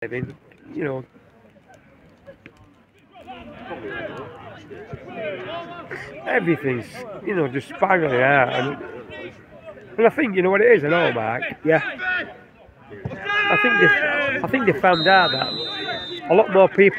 I mean, you know. Everything's, you know, just spiraling out. And, and I think, you know what it is, I know, Mark. Yeah. I think they, I think they found out that a lot more people